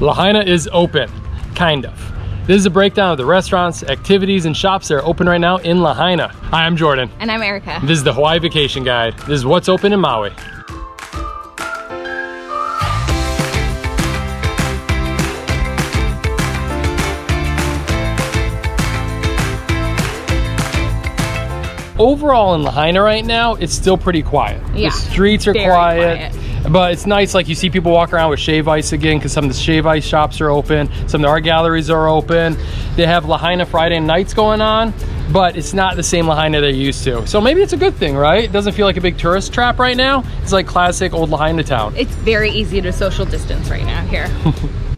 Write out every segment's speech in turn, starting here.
Lahaina is open, kind of. This is a breakdown of the restaurants, activities, and shops that are open right now in Lahaina. Hi, I'm Jordan. And I'm Erica. This is the Hawaii Vacation Guide. This is what's open in Maui. Overall in Lahaina right now, it's still pretty quiet. Yeah, the streets are quiet. quiet. But it's nice, like you see people walk around with shave ice again because some of the shave ice shops are open. Some of the art galleries are open. They have Lahaina Friday nights going on, but it's not the same Lahaina they're used to. So maybe it's a good thing, right? It doesn't feel like a big tourist trap right now. It's like classic old Lahaina town. It's very easy to social distance right now here.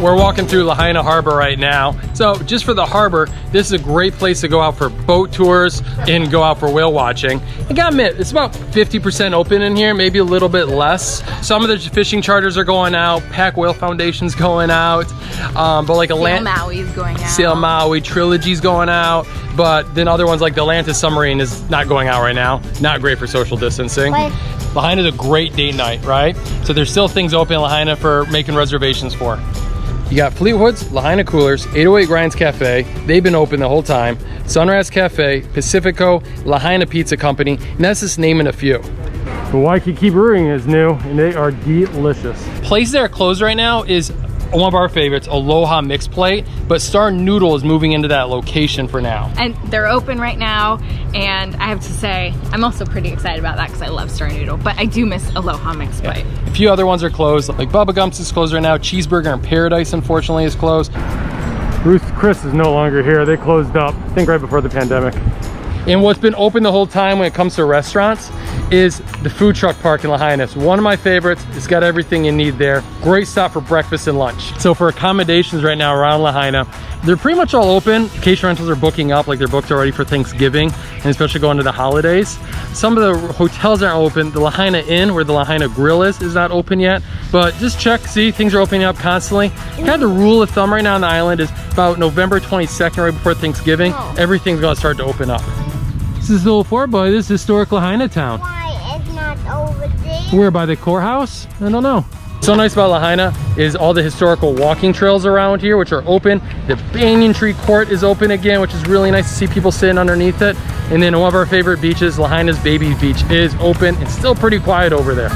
We're walking through Lahaina Harbor right now. So just for the harbor, this is a great place to go out for boat tours and go out for whale watching. I gotta admit, it's about 50% open in here, maybe a little bit less. Some of the fishing charters are going out, Pac Whale Foundation's going out, um, but like a Sail Maui's going out. Sail Maui Trilogy's going out, but then other ones like the Atlantis Submarine is not going out right now. Not great for social distancing. Why? Lahaina's a great date night, right? So there's still things open in Lahaina for making reservations for. You got Fleetwood's, Lahaina Coolers, 808 Grinds Cafe. They've been open the whole time. Sunrise Cafe, Pacifico, Lahaina Pizza Company, and that's just naming a few. The Waikiki Brewing is new, and they are delicious. Places that are closed right now is one of our favorites, Aloha Mixed Plate, but Star Noodle is moving into that location for now. And they're open right now. And I have to say, I'm also pretty excited about that because I love Star Noodle. But I do miss Aloha Mixed Plate. A few other ones are closed, like Bubba Gumps is closed right now. Cheeseburger in Paradise, unfortunately, is closed. Ruth Chris is no longer here. They closed up, I think right before the pandemic. And what's been open the whole time when it comes to restaurants is the food truck park in Lahaina. It's one of my favorites. It's got everything you need there. Great stop for breakfast and lunch. So for accommodations right now around Lahaina, they're pretty much all open. Vacation rentals are booking up, like they're booked already for Thanksgiving, and especially going to the holidays. Some of the hotels aren't open. The Lahaina Inn, where the Lahaina Grill is, is not open yet. But just check, see, things are opening up constantly. Kind of the rule of thumb right now on the island is about November 22nd, right before Thanksgiving, Oh. everything's gonna start to open up. This is Little Fort Boy. This is historic Lahaina town. Where by the courthouse? I don't know. So nice about Lahaina is all the historical walking trails around here, which are open. The Banyan Tree Court is open again, which is really nice to see people sitting underneath it. And then one of our favorite beaches, Lahaina's Baby Beach, is open. It's still pretty quiet over there.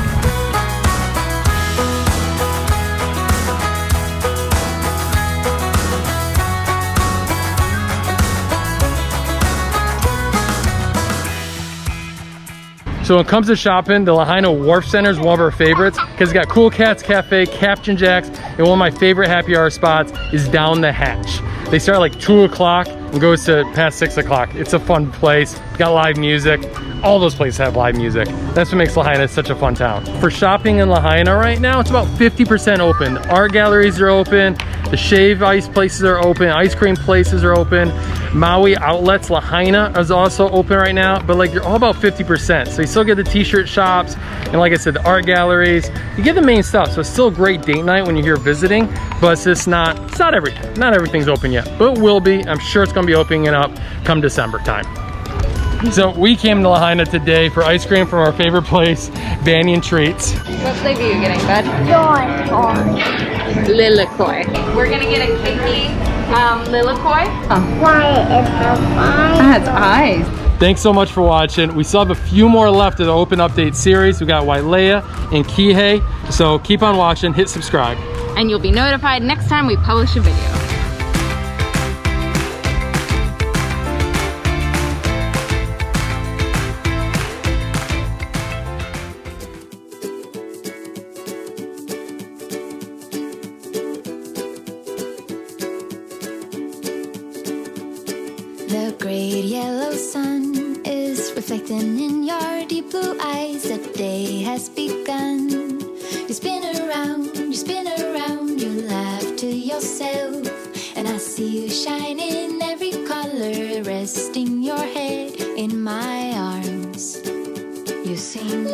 So when it comes to shopping, the Lahaina Wharf Center is one of our favorites because it's got Cool Cats Cafe, Captain Jack's, and one of my favorite happy hour spots is Down the Hatch. They start like two o'clock and goes to past six o'clock. It's a fun place. Got live music. All those places have live music. That's what makes Lahaina such a fun town. For shopping in Lahaina right now, it's about 50% open. Art galleries are open. The shave ice places are open. Ice cream places are open. Maui Outlets Lahaina is also open right now, but like you're all about 50%. So you still get the t-shirt shops and like I said, the art galleries. You get the main stuff. So it's still a great date night when you're here visiting, but it's just not, it's not everything. Not everything's open yet, but it will be. I'm sure it's gonna be opening up come December time. So we came to Lahaina today for ice cream from our favorite place, Banyan Treats. What flavor are you getting, bud? Joy. Lilikoi. We're gonna get a cakey um, lilikoi. Oh, Why is the fire? that's eyes. Thanks so much for watching. We still have a few more left of the Open Update series. We got Wailea and Kihei. So keep on watching, hit subscribe. And you'll be notified next time we publish a video. The great yellow sun is reflecting in your deep blue eyes. The day has begun. You spin around, you spin around, you laugh to yourself. And I see you shine in every color, resting your head in my arms. You sing